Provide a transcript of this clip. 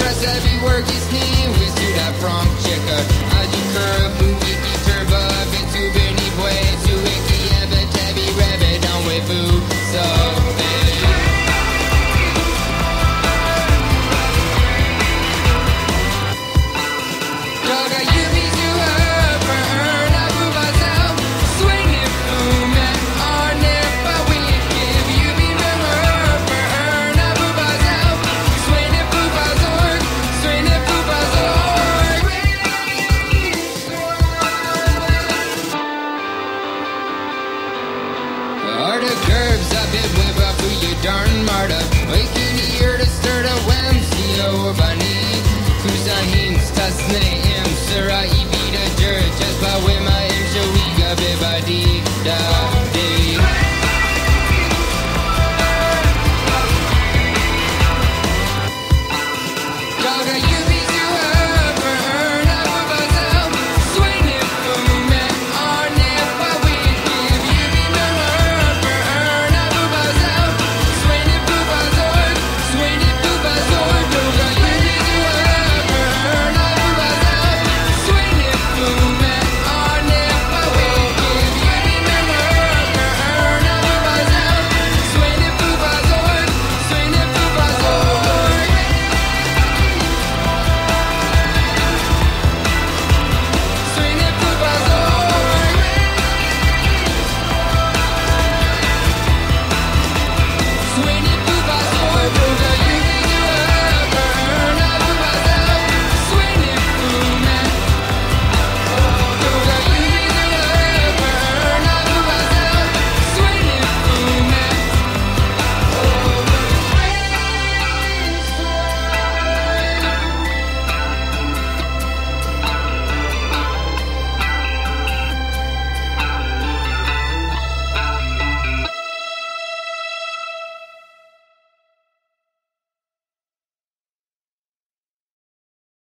trust every word he's seen We see that from Chica. Aji Curve, Mubiki Turba Vitu Bini Bwe Suiki Eva Tebi Revit On Wifu So Dog, dead web for your darn